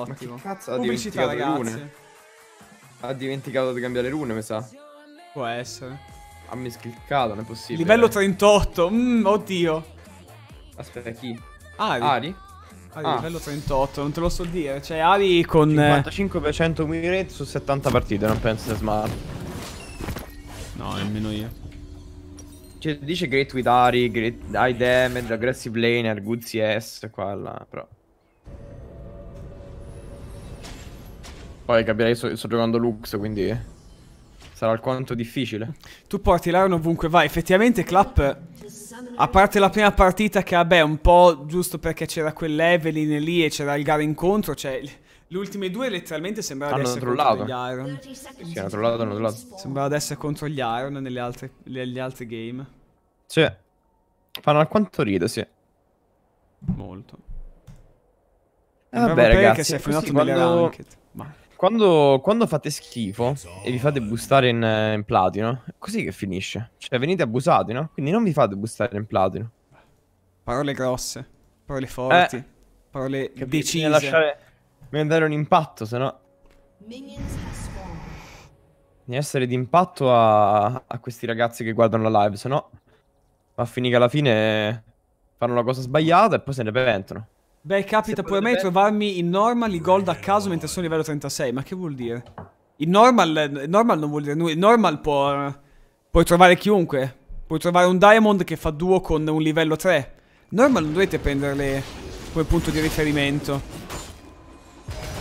Ottimo. Ma che cazzo ha Pubblicità, dimenticato le rune? Ha dimenticato di cambiare rune, mi sa. Può essere. Ha miscliccato, non è possibile. Livello 38. Mm, oddio. Aspetta, chi? Ari. Ari? Ari, Ah. livello 38, non te lo so dire. Cioè, Ari con... eh, 55% win rate su 70 partite, non penso sia smart. No, nemmeno io. Cioè, dice great with Ari, great high damage, aggressive laner, good CS, qua e là, però. Poi capirei, sto, sto giocando Lux, quindi sarà alquanto difficile. Tu porti l'Iron ovunque vai. Effettivamente, Clap... A parte la prima partita che, vabbè, un po' giusto perché c'era quel leveling lì e c'era il gara incontro, cioè... Le ultime due letteralmente sembrava di essere trollato. contro gli Iron. Sì, hanno trollato, hanno trollato. Sembrava di essere contro gli Iron nelle altre, negli altri game. Sì. Fanno alquanto ride, sì. Molto. Eh, vabbè, ragazzi, che si è frenato nelle quando- ranked. Quando, quando fate schifo e vi fate boostare in, eh, in platino, è così che finisce. Cioè, venite abusati, no? Quindi non vi fate boostare in platino. parole grosse, parole forti, parole Capite? decise. Bisogna lasciare... Bisogna dare un impatto, se no... Bisogna essere d'impatto a, a questi ragazzi che guardano la live, se no... Va a finire che alla fine fanno la cosa sbagliata e poi se ne pentono. Beh, capita pure a me trovarmi in normal i gold a caso mentre sono livello 36. Ma che vuol dire? Il normal, normal non vuol dire nulla. Il normal può. Puoi trovare chiunque. Puoi trovare un diamond che fa duo con un livello 3. Normal non dovete prenderle come punto di riferimento.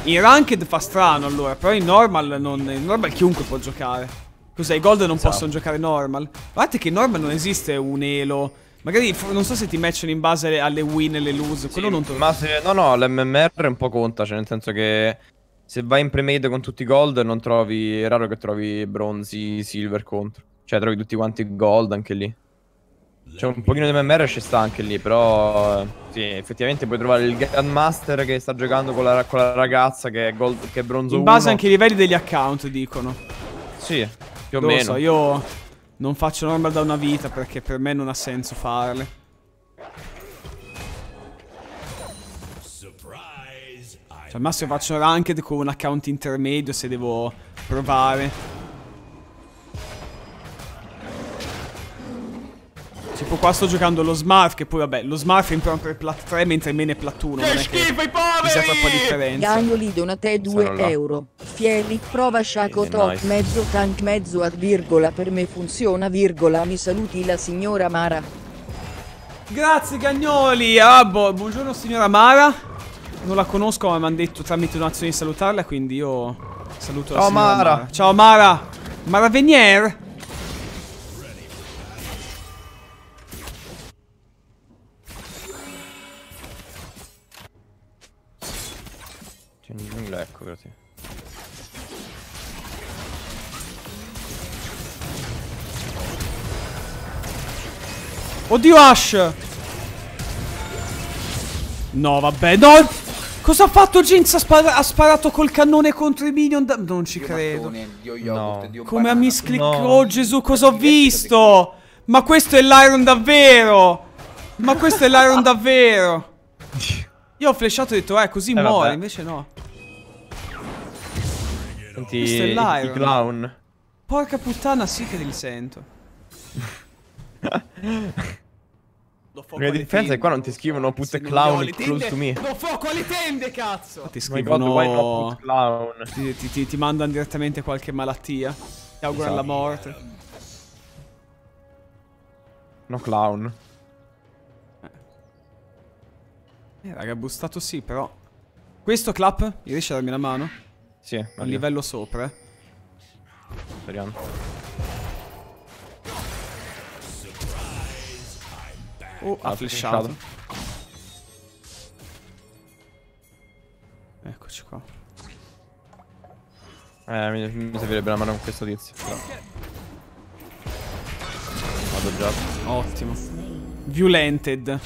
In ranked fa strano allora, però in normal non. In normal chiunque può giocare. Cos'è? I gold non Esatto. possono giocare normal. Guardate che in normal non esiste un elo. Magari non so se ti matchano in base alle, win e alle lose. Quello non te lo Ma se... No, no, l'MMR un po' conta, cioè nel senso che... Se vai in premade con tutti i gold non trovi... È raro che trovi bronzi, silver contro. Cioè trovi tutti quanti gold anche lì. C'è un pochino di MMR ci sta anche lì, però... Sì, effettivamente puoi trovare il Grandmaster che sta giocando con la, con la ragazza che è, gold, che è bronzo In base 1. anche ai livelli degli account, dicono. Sì, più o Lo meno. so, io non faccio normal da una vita perché per me non ha senso farle. Cioè, al massimo faccio ranked con un account intermedio se devo provare. Tipo qua sto giocando lo Smurf che poi vabbè, lo Smurf è in per plat 3 mentre me ne è plat 1. non è che i ci sia poveri! troppa differenza. Gagnoli donate 2 Sono là. euro. Fieri prova Shaco Eh, top nice. mezzo tank mezzo a virgola per me funziona virgola mi saluti la signora Mara. Grazie Gagnoli! Ah, boh, buongiorno signora Mara. Non la conosco ma mi hanno detto tramite donazioni di salutarla, quindi io saluto la Ciao, signora Mara. Ciao Mara! Mara Venier! C'è un giungla, ecco, grazie. Oddio Ash! No, vabbè, no! Cosa ha fatto Jinx? Ha, spara- ha sparato col cannone contro i minion da- Non ci credo. Dio yogurt, No. Dio Come ha miscliccato? No. Oh Gesù, cosa ho visto? Ma questo è l'Iron davvero! Ma questo è l'Iron davvero! Io ho flashato e ho detto, eh, così Eh, muore, vabbè. invece no. Senti Questo è l'Iron. i clown. Porca puttana, sì che li sento. Alle differenza è qua non ti scrivono put clown close tende, to me. Do fuoco alle tende, cazzo! Ti Oh my god, why not scrivono... put clown? Ti, ti, ti, ti mandano direttamente qualche malattia. Ti augurano la Esatto. morte. No clown. Eh, raga, bustato sì, però. Questo clap, riesci a darmi la mano? Sì, A arrivo, livello sopra, eh. speriamo. Oh, ha Ah, flashato. Eccoci qua. Eh, mi, mi servirebbe la mano con questo tizio. Però. Vado già. Ottimo. Violented.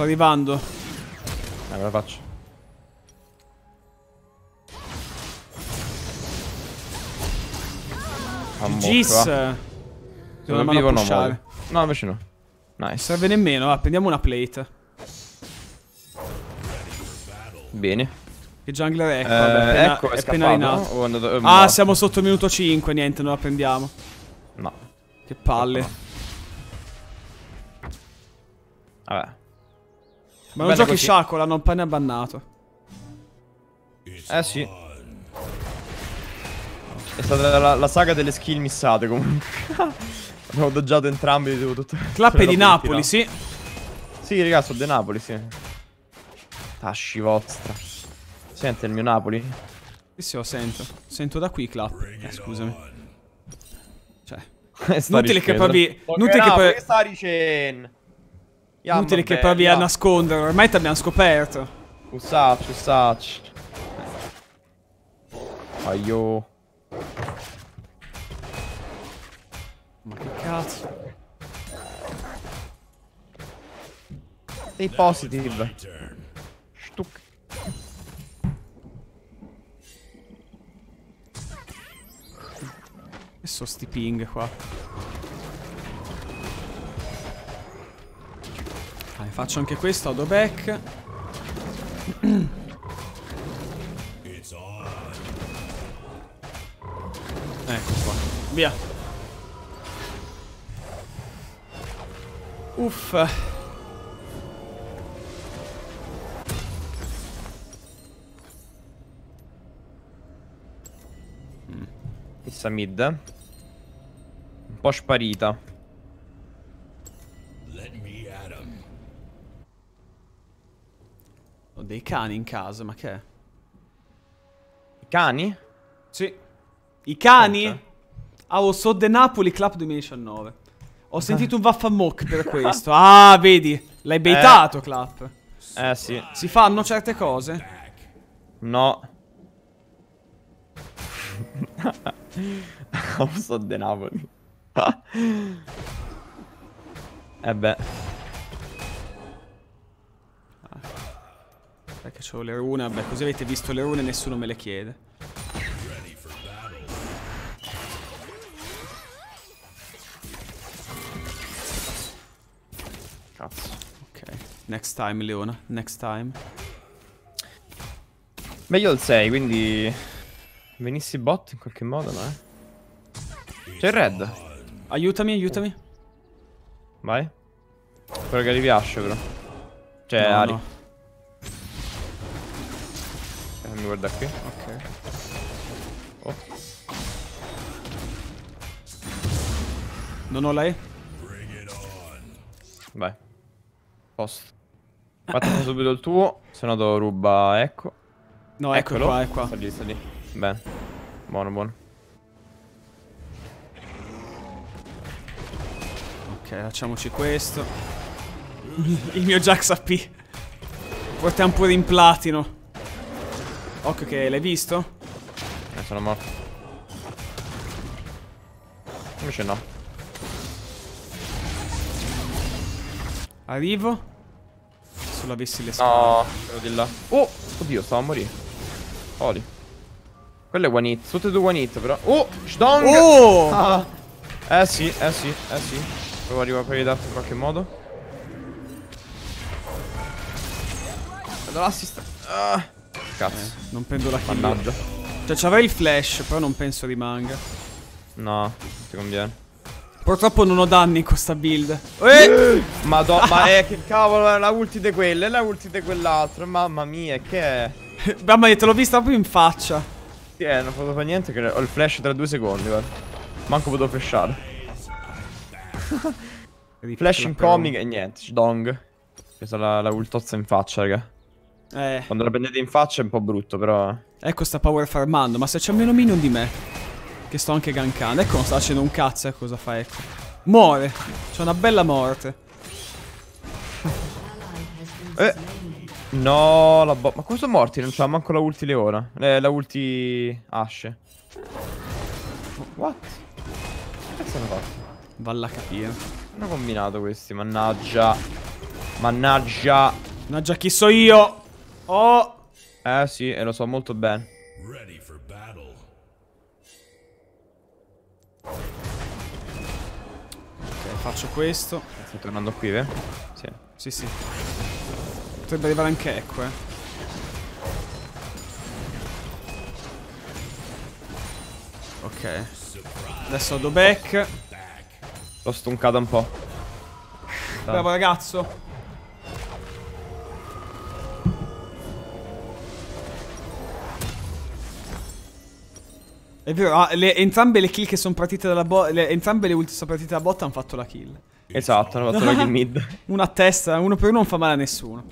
Sto arrivando. Eh, me la faccio. Gis. Sono vivo o no? No, invece no. Non Nice. serve nemmeno, va, prendiamo una plate. Bene. Che jungler ecco, Eh, vabbè, appena- ecco, è, è appena scappato. rinato. o è andato- eh, Ah, no. siamo sotto il minuto 5, niente, non la prendiamo. No. Che palle. Vabbè. Ma non giochi così. sciacco, l'hanno appena bannato. Eh sì. È stata la, la saga delle skill missate comunque. Abbiamo doggiato entrambi. Devo tutto... Clap è di Napoli, sì. Sì, raga, sono di Napoli, sì. Tasci vostra. Sente il mio Napoli? Sì, sì, lo sento. Sento da qui, Clap. Eh, scusami. Cioè, Inutile che Ok, inutile che provi- sta dicendo? Inutile che provi a nascondere, ormai ti abbiamo scoperto. Usacci, usacci. Aio. Ma che cazzo. Stay positive. Stuc. Che so sti ping qua. Dai, faccio anche questo, auto back. Ecco qua. Via. Uff. Questa mid. Un po' sparita. Cani in casa, ma che è? I cani? Sì. I cani? Aspetta. Ah, oh, so de Napoli Club 2019. Ho sentito un vaffamock per questo. Ah, vedi. L'hai baitato, Clap. Eh sì. Si fanno certe cose? No. Non so de Napoli. eh beh. Perché c'ho le rune, vabbè, così avete visto le rune e nessuno me le chiede. Cazzo. Ok. Next time, Leona. Next time. Beh, io ho il 6, quindi... Venissi bot in qualche modo, no? Eh? C'è il red. Aiutami, aiutami. Vai. Spero che arrivi Ashe, però. Cioè, No, Ari. no. Eh, Mi guarda qui. Ok. Oh. Non ho lei? Vai. Posto. Fatti subito il tuo, se no do ruba, ecco. No, ecco Eccolo. qua, è qua. Sta lì, sta lì. Bene. Buono, buono. Ok, facciamoci questo. Il mio Jax AP. Portiamo pure in platino. Occhio che l'hai visto? Eh, sono morto. Invece no. Arrivo. Solo avessi le spalle. No, quello di là. Oh! Oddio, stavo a morire. Oli. Quello è one hit. Tutte e due one hit, però. Oh! Shdong! Oh! Ah. Eh sì, eh sì, eh sì. Devo arrivare per aiutarti in qualche modo. Vedo l'assist. Ah. Cazzo. Non prendo la kill. Mannaggia. Cioè, c'avrei il flash, però non penso rimanga. No, non ti conviene. Purtroppo non ho danni con sta build. Eh! Madonna, ma è che cavolo è la ulti di quella e la ulti di quell'altro. Mamma mia, che è? Mamma mia, te l'ho vista proprio in faccia. Sì, eh, non potevo fare niente che ho il flash tra due secondi, guarda. Manco potevo flashare. Flash incoming e niente, Shdong. Questa è la, la ultozza in faccia, raga. Eh, Quando la prendete in faccia è un po' brutto, però. ecco sta power farmando, ma se c'è meno minion di me. Che sto anche gankando. Ecco, non sta facendo un cazzo, ecco cosa fa, ecco. Muore. C'è una bella morte. Eh. No, la bo- Ma come sono morti? Non c'ha manco la ulti Leona. Eh, la ulti Ashe. What? Che cazzo hanno fatto? Valla a capire. Hanno combinato questi, mannaggia. Mannaggia. Mannaggia chi so io. Oh! Eh sì, e lo so molto bene. Ok, faccio questo. Sto tornando qui, vero? Sì. Sì, sì. Potrebbe arrivare anche ecco, eh. Ok. Adesso do back. L'ho stuncato un po'. Bravo ragazzo. È vero, ah, le- entrambe le kill che sono partite dalla bot, entrambe le ultime sono partite dalla bot hanno fatto la kill. Esatto, hanno fatto la kill mid. Una a testa, uno per uno non fa male a nessuno.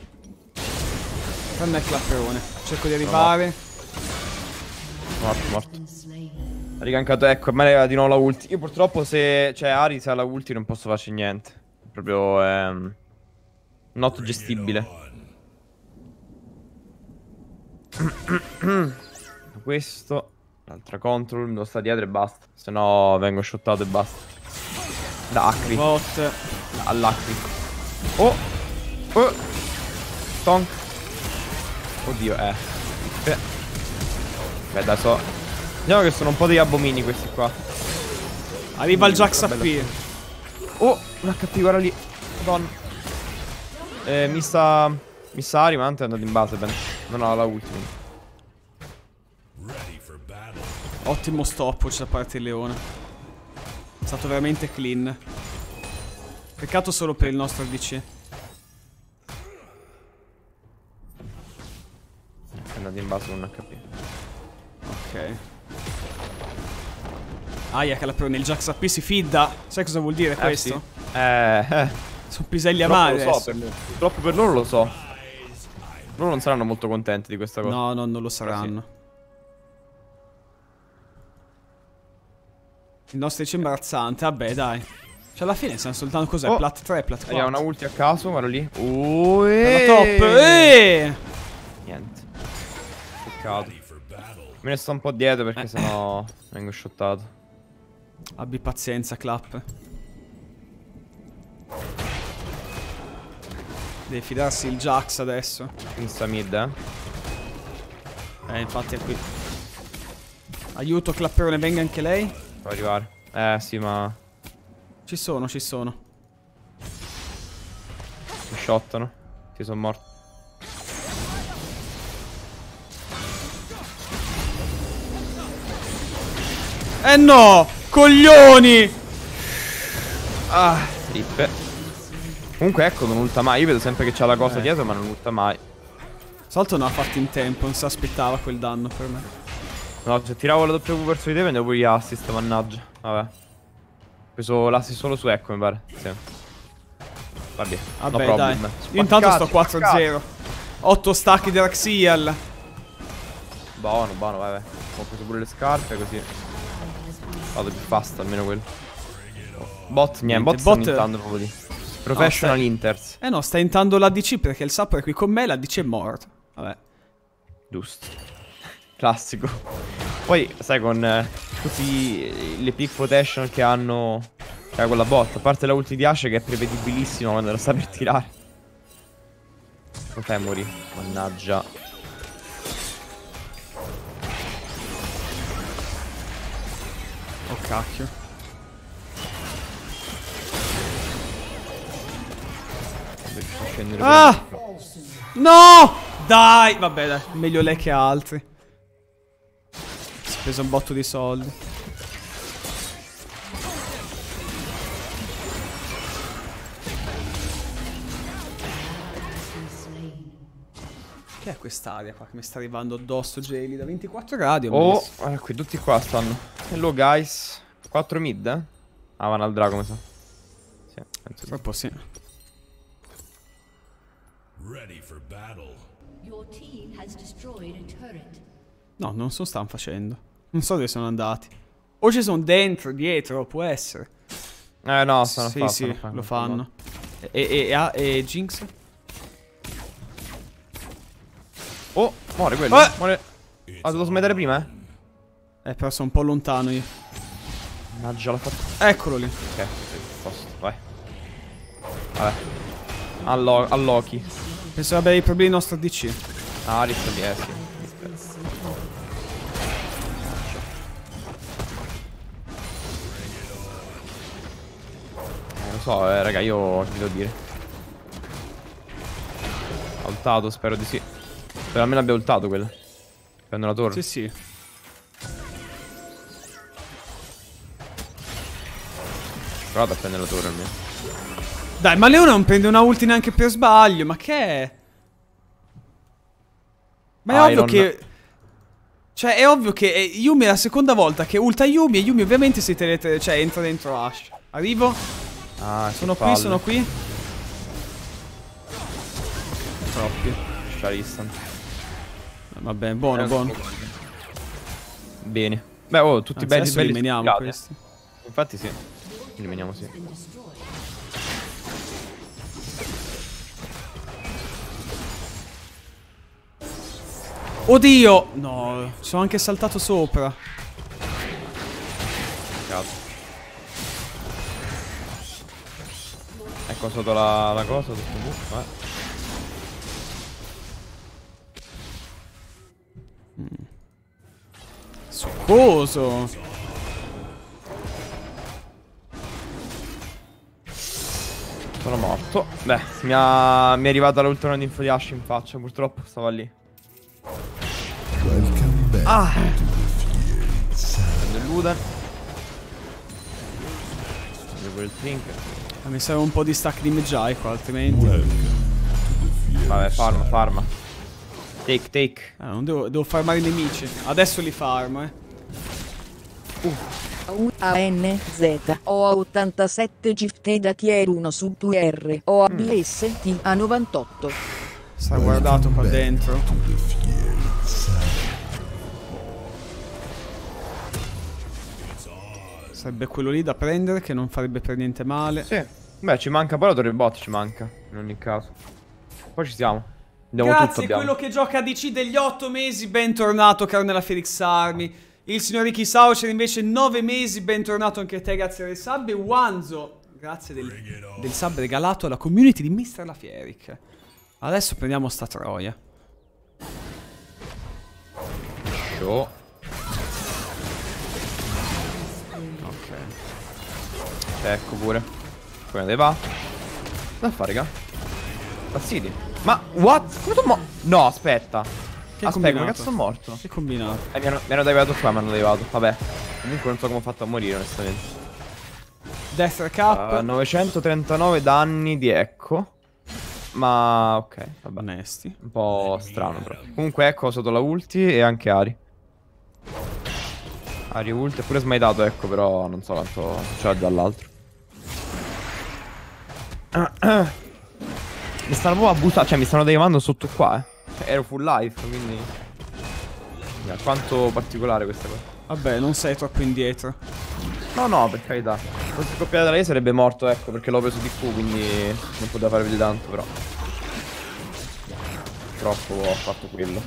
Tranne il clapperone. Cerco di arrivare. Morto, morto. Ha rigancato, ecco, a me aveva di nuovo la ulti. Io purtroppo se... Cioè, Aris ha la ulti non posso farci niente. Proprio, ehm... Not gestibile. Questo. L'altra control, devo stare dietro e basta. Se no vengo shottato e basta. Da Acri. Bot. All'Acri. Oh! Oh! Tonk. Oddio, eh. eh. Beh, dai, so. Vediamo che sono un po' degli abomini questi qua. Arriva il Jax AP. Oh, un HP, guarda lì. Madonna. Eh, mi sta... Mi sa Arimant è andato in base, ben. Non ha la ultima. Ottimo stopwatch da parte del leone. È stato veramente clean. Peccato solo per il nostro DC. È andato in base con un HP. Ok. Aia che la però nel Jax AP si fidda. Sai cosa vuol dire Eh, questo? sì. Eh, eh. Sono piselli Troppo amari lo so per loro. Purtroppo per loro lo so. Loro non saranno molto contenti di questa cosa. No, no, non lo saranno. Il nostro dice imbarazzante. Vabbè, dai. Cioè, alla fine siamo soltanto cos'è? Oh. Plat 3, plat 4. Arriva una ulti a caso, guarda lì. La top. Eh! Niente. Peccato. Me ne sto un po' dietro perché Eh. sennò vengo shottato. Abbi pazienza, clap. Deve fidarsi il Jax adesso. Insta mid, eh. Eh, infatti è qui. Aiuto, clapperone, venga anche lei. Può arrivare. Eh, sì, ma Ci sono, ci sono. mi shottano. Sì, sono morto. Eh no! Coglioni! Ah, trippe. Comunque ecco, non ulta mai. Io vedo sempre che c'ha la cosa Eh. dietro, ma non ulta mai. Salto non ha fatto in tempo, non si aspettava quel danno per me. No, se tiravo la W verso di te, vendevo gli assist, mannaggia. Vabbè. Ho preso l'assist solo su Echo, mi pare. Sì. Vabbè, Vabbè, no problem. dai. Io intanto sto Spaccati, 4-0. 8 stacchi di Raxiel. Buono, buono, vai. Ho preso pure le scarpe, così. Vado più fast, almeno quello. Bot, niente, bot bot- intando proprio lì. Professional stai- Inters. Eh no, sta intando l'ADC perché il sappo è qui con me, l'ADC è morto. Vabbè. Giusto. Classico. Poi, sai, con eh, tutti le pick protection che hanno cioè, con la bot, a parte la ulti di Ashe che è prevedibilissima quando la sta per tirare. Fai a morire? Mannaggia. Oh cacchio. Ah! No! Dai! Vabbè, dai. Meglio lei che altri. Preso un botto di soldi. Che è quest'aria qua che mi sta arrivando addosso, Jaylee? Da 24 gradi ho Oh, messo. guarda qui, tutti qua stanno. Hello guys. 4 mid, eh? Ah, vanno al drago, mi sa. Sì, penso di- Troppo sì. Ready for battle. Your team has destroyed a turret. No, non so stanno facendo. Non so dove sono andati. O ci sono dentro, dietro, può essere. Eh no, stanno sì, fa- sì, stanno fa- lo fanno. E, e, e, ah, e Jinx? Oh, muore quello. Eh! Muore. Ah, devo smettere prima, eh? Eh, però sono un po' lontano io. Mannaggia, l'ha fatto. Eccolo lì. Ok, posto, vai. Vabbè. Allo a Loki. Penso abbia i problemi nostro DC. Ah, Aris lì, eh sì. Lo so, eh, raga, io che vi devo dire. Ha ultato, spero di sì. Spero almeno abbia ultato quello. Prendo la torre. Sì, sì. Provato a prendere la torre almeno. Dai, ma Leona non prende una ulti neanche per sbaglio, ma che è? Ma è ovvio Iron. che... Cioè, è ovvio che eh, Yumi è la seconda volta che ulta Yumi e Yumi ovviamente si tele... Cioè, entra dentro Ash. Arrivo? Ah, Sono qui, palle. sono qui. Troppi. Charistan. Vabbè, buono, buono. Bene. Beh, oh, tutti Anzi, belli, adesso belli li meniamo spiccati, questi. eh. Infatti sì. Li meniamo sì. Oddio! No, ci sono anche saltato sopra. Cazzo. Ecco sotto la, la cosa, tutto buffo, eh. Succoso. Sono morto. Beh, mi, ha, mi è arrivata l'ultima di info di Ash in faccia, purtroppo stava lì. Ah! Prendo il Luden. Prendo il Trinket. Ah, Mi serve un po' di stack di Magi qua, altrimenti. Vabbè, farma, farma. Take, take. Ah, non devo, devo farmare i nemici. Adesso li farmo, eh. UANZ OA87 Gifted da Tier 1 su 2R OABS TA98 Sarà guardato qua dentro. Sarebbe quello lì da prendere che non farebbe per niente male. Sì. Beh, ci manca poi la torre bot, ci manca. In ogni caso. Poi ci siamo. Tutto, Grazie, abbiamo. quello che gioca a DC degli 8 mesi, bentornato caro nella Felix Army. Il signor Ricky Saucer invece 9 mesi, bentornato anche te, grazie del sub. E Wanzo, grazie del, del sub regalato alla community di Mr. La Fieric. Adesso prendiamo sta troia. Show. Ecco pure. Come deve va? Da fare, raga? Fastidio. Ma, what? Come sono mo- No, aspetta. Che aspetta, come cazzo sono morto? Che combinato? Eh, mi hanno, mi hanno derivato qua, mi hanno derivato. Vabbè. Comunque non so come ho fatto a morire, onestamente. Death Recap. Uh, 939 danni di Echo. Ma, ok, vabbè. Onesti. Un po' strano però. Comunque Echo sotto la ulti e anche Ari. Ari ulti, è pure smitato Echo, però non so quanto c'ha già l'altro. Mi stanno proprio abusando, cioè mi stanno derivando sotto qua, eh. Cioè, ero full life, quindi... Yeah, quanto particolare questa cosa. Vabbè, non sei troppo indietro. No, no, per carità. Fossi scoppiato da lei sarebbe morto, ecco, perché l'ho preso di Q, quindi non poteva fare più di tanto, però. Troppo ho fatto quello.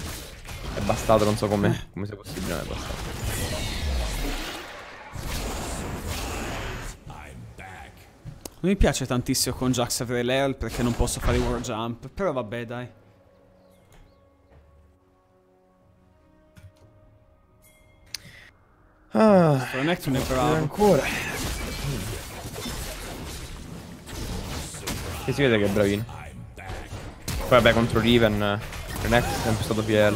È bastato, non so come, come sia possibile, ma è bastato. Non mi piace tantissimo con Jax avere l'Earl perché non posso fare i war jump. Però vabbè, dai. Ah, Renekton è bravo. ancora. Che si vede che è bravino. Poi vabbè, contro Riven, Renex è sempre stato PL.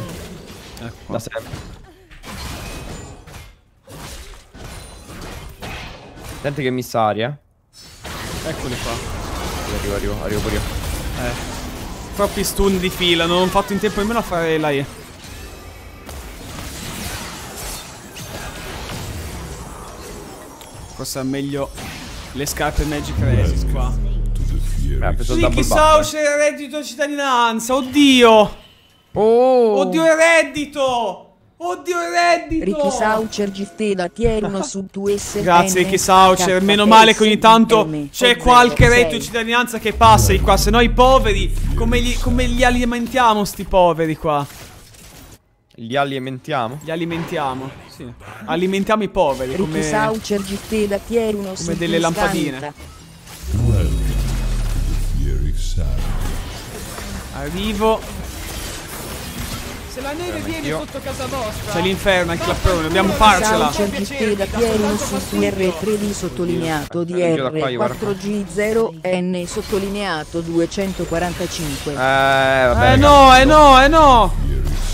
Ecco. Da sempre. Senti che missa aria. Eccoli qua. Arrivo, arrivo, arrivo pure io. Eh. Troppi stun di fila, non ho fatto in tempo nemmeno a fare la E. Forse è meglio le scarpe Magic Resist qua. Eh, Ricky buff. Saucer, reddito cittadinanza, oddio! Oh! Oddio il reddito! Oddio il reddito! Ricky Saucer Gifted da Tier 1 su 2S Grazie Ricky Saucer, meno male che ogni tanto c'è qualche reddito di cittadinanza che passa di qua, se no i poveri, come li, come li alimentiamo sti poveri qua? Li alimentiamo? Li alimentiamo, sì. Alimentiamo i poveri, Ricky come... Saucer Gifted da Tier 1 su come delle 2S lampadine. Arrivo. Se la neve viene sotto casa vostra. C'è l'inferno, il clappone, dobbiamo farcela. Saucer Gifted da Tier 1 su 2R3D sottolineato Io da qua, io guarda qua. DR4G0N sottolineato 245 Eh, vabbè. Eh no, eh no, eh no.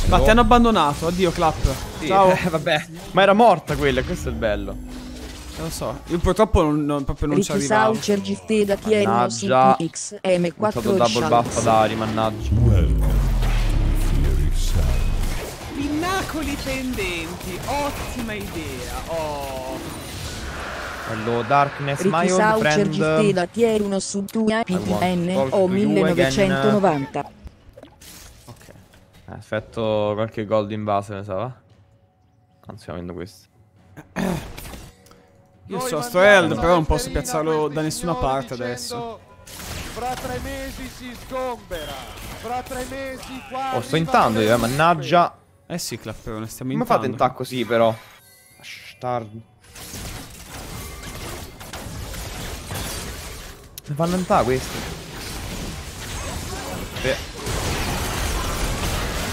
Ma ti hanno abbandonato, addio clap. Sì, Ciao. eh, vabbè. Ma era morta quella, questo è il bello. Lo so. Io purtroppo non, non- proprio non ci Ricky arrivavo. Saucer Gifteda Tieno Mannaggia. su Ho stato XM4 double buff ad Ari, mannaggia. Pinnacoli pendenti, ottima idea. Oh. Hello Darkness, my Ricky old Saucer friend. Gifteda Tieno su 2 want PTN o to you 1990. Ok. Eh, effetto qualche gold in base, ne sa, va? Anzi, stiamo avendo questo. Io so sto Herald, però non posso piazzarlo da nessuna parte adesso. Fra tre mesi si sgombera. Fra tre mesi qua. Oh, sto intando io, eh, mannaggia. Eh sì, clapperone, stiamo Come intando. fate in tac così, però? Bastardo. Mi fanno in tac questi. Beh,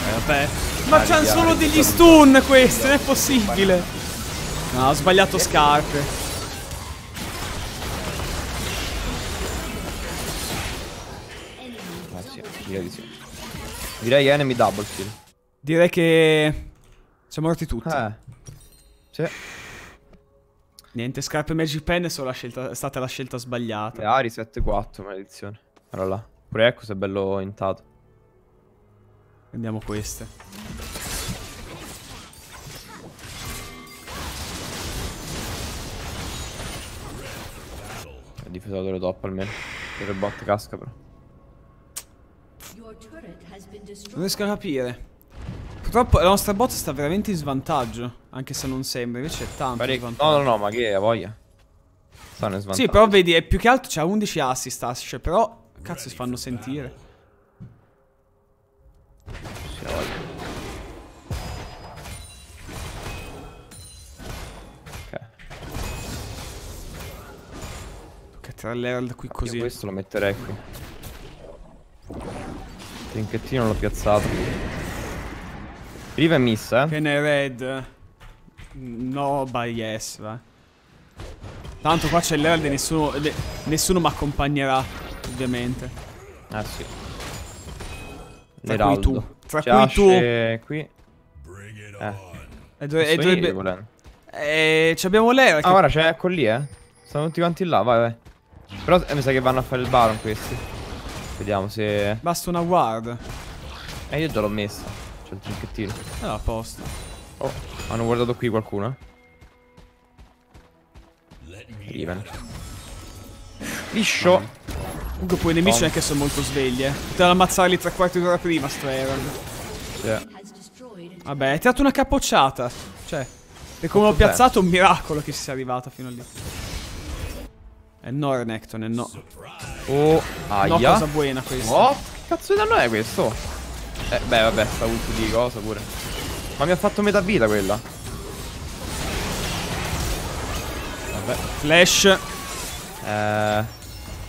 Eh, vabbè. Ma c'hanno solo degli stun questi, non è possibile. No, ho sbagliato scarpe. eh sì, direi di sì. Direi enemy double kill. Direi che siamo morti tutti. Eh. Sì. Niente, scarpe Magic Pen è, solo la scelta, è stata la scelta sbagliata. Le Ari 7-4, maledizione. Allora là. Pure ecco se è bello intato. Prendiamo queste. Il difensore top almeno. Per il bot casca però. Non riesco a capire. Purtroppo la nostra bot sta veramente in svantaggio. Anche se non sembra, invece è tanto vantaggio. No, no, no, ma che ha voglia. Stanno in svantaggio. Sì, però vedi, è più che altro c'ha 11 assist Ashe, però cazzo si fanno sentire. Sì, ha voglia. Ok. Che tra l'Herald qui Io così. questo lo metterei qui. Trinchettino l'ho piazzato. Riva è missa. Che ne red. No, by yes, va. Tanto qua c'è l'Herald e nessuno, le- nessuno mi accompagnerà, ovviamente. Ah sì. Tra L'Eraldo. cui tu. Tra cui Ashe qui. Eh. E, dove- e dovrebbe... Eh, ci abbiamo l'Herald. Ah, che- guarda, c'è ecco lì, eh. Stanno tutti quanti là, vai, vai. Però eh, mi sa che vanno a fare il baron questi. Vediamo se... Basta una guard. Eh, io già l'ho messa. C'è il trinchettino. Allora, a posto. Oh, hanno guardato qui qualcuno? Riven. Liscio. Comunque poi i nemici non è che sono molto svegli, eh. Potevano ammazzarli tre quarti d'ora prima, sto Herald. Sì. Vabbè, hai tirato una capocciata. Cioè, per come l'ho piazzato è un miracolo che ci sia arrivato fino a lì. Eh no, Renekton, eh no. Oh, No, aia. cosa buona questa. Oh, che cazzo di danno è questo? Eh, beh, vabbè, sta ulti di cosa pure. Ma mi ha fatto metà vita quella. Vabbè. Flash. Eh,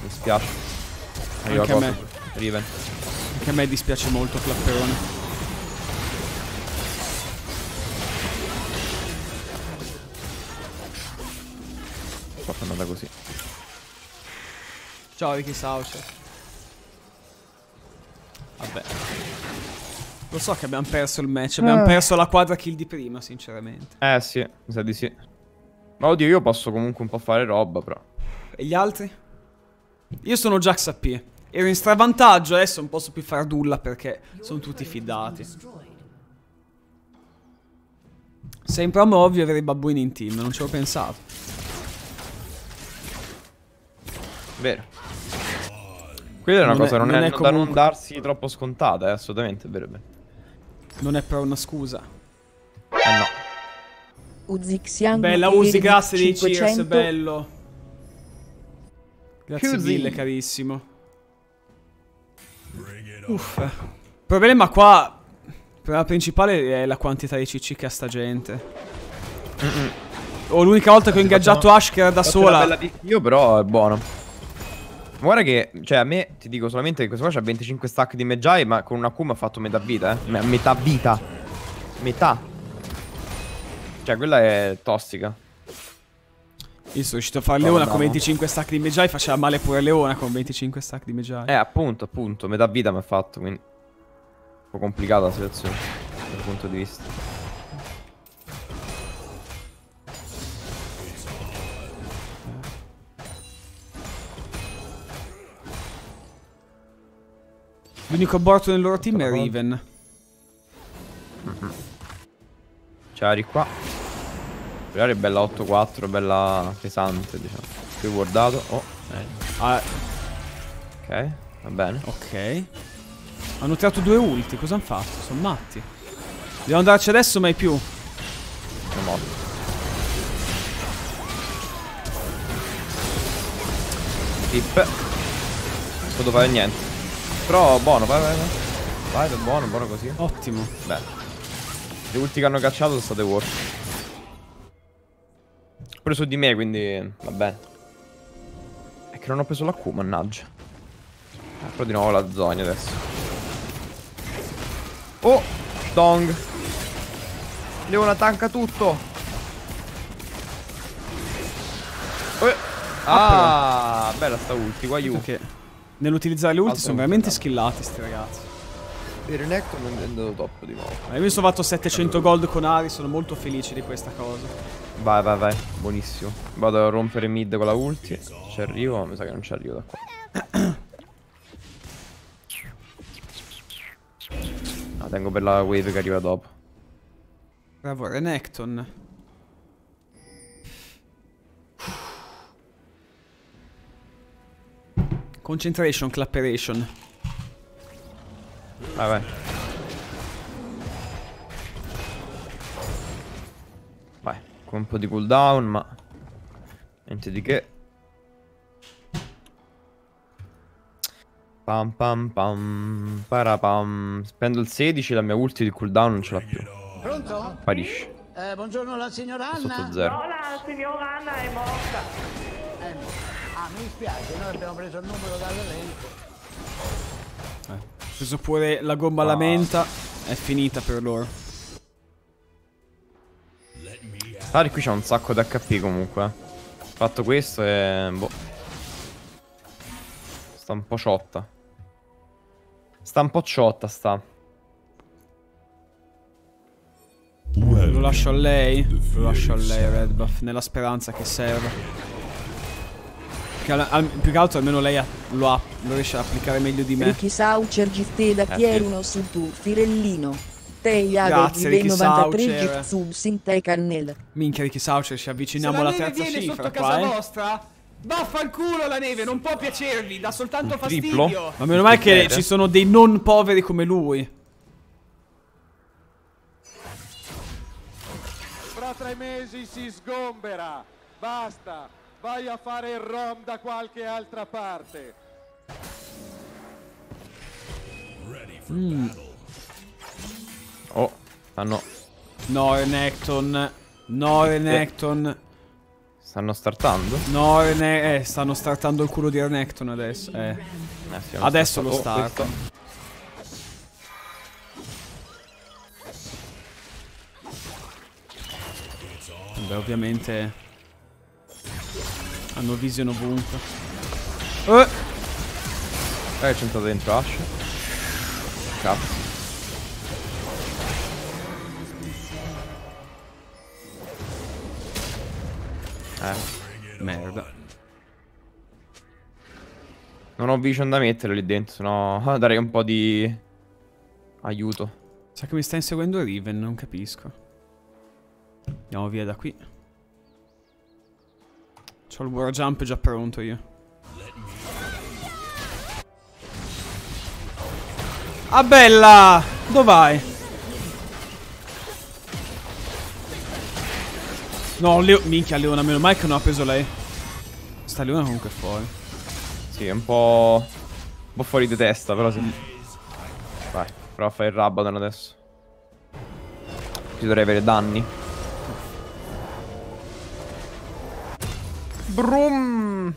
mi spiace. Arriva Anche a me. Riven. Anche a me dispiace molto, Clapperone. Qua è andata così. Ciao Ricky Saucer. Vabbè. Lo so che abbiamo perso il match, abbiamo perso la quadra kill di prima, sinceramente. Eh sì, mi sa di sì. Ma oddio, io posso comunque un po' fare roba, però. E gli altri? Io sono Jax AP. Ero in stravantaggio, adesso non posso più fare nulla perché sono tutti fidati. Sembra ovvio avere i babbuini in team, non ci avevo pensato. Vero. Quella è una Non è- cosa non non è, è da non comunque- darsi troppo scontata, è assolutamente vero. vero. Non è però una scusa. Eh no. Uzixian Bella Uzi, grazie dei cheers, 500. bello. Grazie Uzi. mille, carissimo. Uff. Il problema qua, il problema principale è la quantità di CC che ha sta gente. Oh, l'unica volta che ho ingaggiato Ash che era da sola. bella di- Io però è buono. Guarda che, cioè a me ti dico solamente che questo qua c'ha 25 stack di Medjai, ma con una Q mi ha fatto metà vita, eh. Me- Metà vita. Metà. Cioè quella è tossica. Io sono riuscito a fare Leona con bravo. 25 stack di Mejai, faceva male pure Leona con 25 stack di Mejai. Eh, appunto, appunto, metà vita mi ha fatto, quindi... Un po' complicata la situazione, dal punto di vista. L'unico aborto nel loro team è? Riven. C'è Ari qua. Ari è bella 8-4, bella pesante, diciamo. Più guardato. Oh, eh, Ah, ok, va bene. ok. Hanno tirato due ulti, cosa hanno fatto? Sono matti. Devo andarci adesso, mai più. Sono morto. Tip. Non posso fare niente. Però buono, vai, vai, vai. Vai, buono, buono così. Ottimo. Beh. Le ulti che hanno cacciato sono state worth. Pure su di me, quindi va bene. È che non ho preso la Q, mannaggia. Apro di nuovo la zona adesso. Oh! Dong! Leona tanca tutto! Eh. Ah, bella sta ulti, qua yu. Perché nell'utilizzare le ulti Altra sono veramente skillati sti ragazzi. Per Necton è andato top di nuovo. Ma io mi sono fatto 700 gold con Ari, sono molto felice di questa cosa. Vai, vai, vai. Buonissimo. Vado a rompere mid con la ulti. Ci arrivo, mi sa che non ci arrivo da qua. La tengo per la wave che arriva dopo. Bravo Renekton. Concentration, clapperation. Vai, vai. Vai, con un po' di cooldown, ma... Niente di che. Pam pam pam, parapam. Spendo il 16, la mia ulti di cooldown non ce l'ha più. Pronto? Sparisce. Eh, buongiorno la signora Anna. Sotto zero. No, la signora Anna è morta. Eh, ah, mi dispiace, noi abbiamo preso il numero dall'elenco. Eh. Ho preso pure la gomma alla Ah. menta. È finita per loro. Sari qui c'ha un sacco di HP comunque. eh. Fatto questo e... Boh. Sta un po' ciotta. Sta un po' ciotta sta. Lo lascio a lei. Lo lascio a lei, Red Buff. Nella speranza che serva. Che al- al- più che altro almeno lei ha- lo, ha- lo riesce a applicare meglio di me. Ricky Saucer Gisteda Eh, Chieruno su tu Firellino. Teiago Grazie, Ricky 93 Saucer. Gitsub Sinte Cannel. Minchia Ricky Saucer, ci avviciniamo alla terza cifra qua, eh. vostra, vaffanculo la neve, non può piacervi, dà soltanto triplo? Ma meno male che ci sono dei non poveri come lui. Fra tre mesi si sgombera. Basta. Vai a fare il rom da qualche altra parte. Oh, stanno, No, Renekton. No, Renekton. stanno startando. No, Rene... Eh, stanno startando il culo di Renekton adesso. Eh. Eh, Adesso lo startato. Oh, Beh, ovviamente... Hanno vision ovunque. Eh! Eh, c'è entrato dentro Ash. Cazzo. Eh, Merda. non ho vision da mettere lì dentro, sennò darei un po' di aiuto. Sa che mi sta inseguendo Riven, non capisco. Andiamo via da qui. C'ho il war jump già pronto io. Ah bella! Dov'hai? No, Leo... Minchia, Leona, meno male che non ha preso lei. Sta Leona comunque fuori. Sì, è un po'... un po' fuori di testa, però sì. Vai, prova a fare il Rabadon adesso. Ci dovrei avere danni. Brum!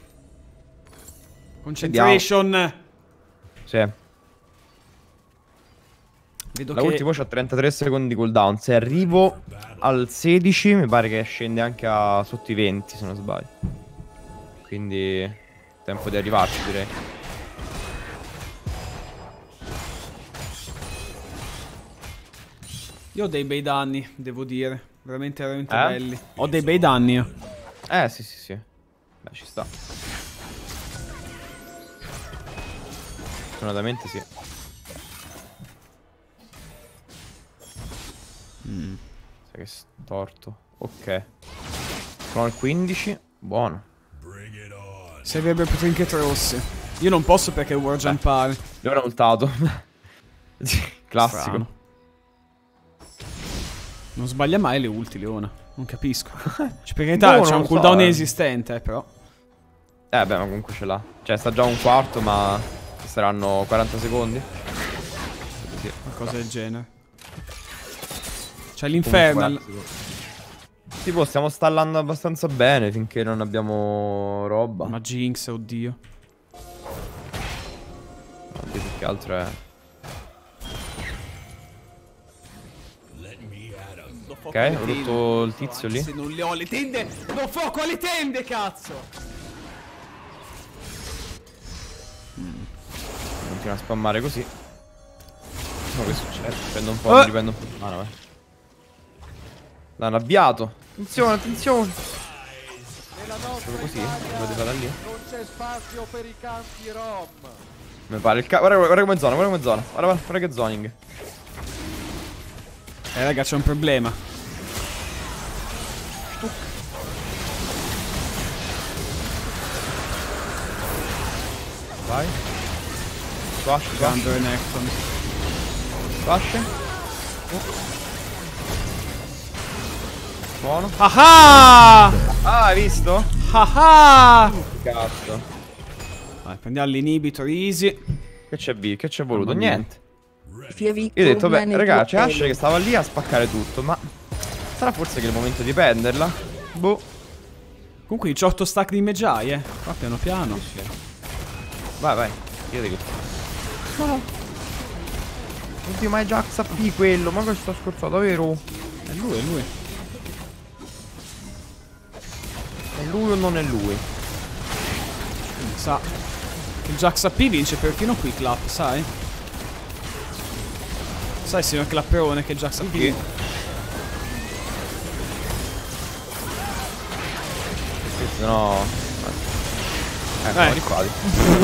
Concentration! Sì. Vedo La che... ultima c'ha 33 secondi di cooldown. Se arrivo al 16, mi pare che scende anche a sotto i 20, se non sbaglio. Quindi tempo di arrivarci, direi. Io ho dei bei danni, devo dire. Veramente, veramente Eh? belli. Ho dei bei danni. Eh, sì, sì, sì. Beh, ci sta. Fortunatamente sì. Mm. Sai che storto. Ok. Sono al 15. Buono. Servirebbe più trinket rossi. Io non posso perché vuoi jumpare. Io ero ultato. Classico. Strano. Non sbaglia mai le ulti, Leona. Non capisco. Cioè, per realtà no, boh, c'è un cooldown eh. esistente, eh, però. Eh beh, ma comunque ce l'ha. Cioè, sta già un quarto, ma saranno 40 secondi. Così. Qualcosa del genere. C'è l'Infernal. Tipo, stiamo stallando abbastanza bene finché non abbiamo roba. Ma Jinx, oddio. Oddio, che altro è... Ok, ho rotto il tizio lì. Se non le ho le tende, do fuoco alle tende, cazzo! Continua a spammare così. Ma che succede? Prendo un po', Eh. mi riprendo un po' di mano, vai. L'hanno avviato. Attenzione, attenzione. Solo così? Fare da lì? Non c'è spazio per i campi rom. Mi pare il ca... Guarda, guarda come zona, guarda come zona. Guarda, guarda, guarda che zoning. Eh, raga, c'è un problema. Vai. Swash, swash, Thunder Necton. swash. Buono. Ah Ah, hai visto? ah! Ah Cazzo. Vai, prendiamo l'inhibitor easy. Che c'è B? Che c'è voluto? Niente. Io ho detto, beh, raga, c'è Ash Tuotello. che stava lì a spaccare tutto, ma... Sarà forse che è il momento di prenderla? Boh. Comunque 18 stack di Magi, eh. Qua piano piano. Vai, vai. Io dico. No, no. Oddio, ma è già XP quello. Ma questo scorzato, vero? È lui, è lui. È lui o non è lui? Mi sa. che Il Jax AP vince perfino qui Clap, sai? Sai, signor Clapperone, che Jax AP. Sì. Sì, se no... Eh, Eh. qua.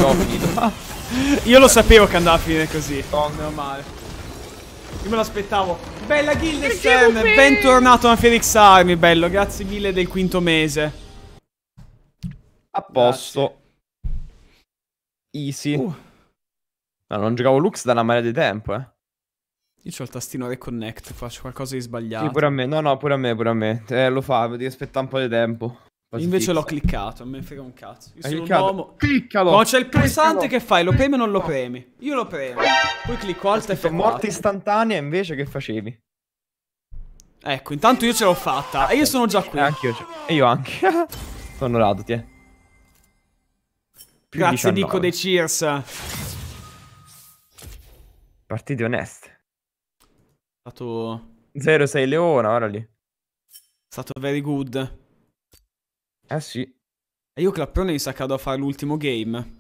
Ho finito. Io lo sapevo che andava a finire così. Oh. Meno male. Io me l'aspettavo. Bella Guildestem, bentornato a Felix Army, bello. Grazie mille del quinto mese. A posto. Easy. Uh. No, non giocavo Lux da una marea di tempo, eh. Io c'ho il tastino reconnect, faccio qualcosa di sbagliato. Sì, pure a me. No, no, pure a me, pure a me. Eh, lo fa, devi aspettare un po' di tempo. Invece l'ho cliccato, non me ne frega un cazzo. Io Hai sono un cliccato? uomo. Cliccalo! Quando c'è il pulsante che fai? Lo premi o non lo premi? Io lo premo. Poi clicco alt Scritto F4. morte istantanea invece che facevi? Ecco, intanto io ce l'ho fatta. E io sono già qui. Eh, anch'io. ce- E io anche. Sono onorato, ti è. Più Grazie 19. Dico dei Cheers. Partite oneste. È stato... 0-6 Leona, ora lì. è stato very good. Eh sì. E io Clapperone mi sa che vado a fare l'ultimo game.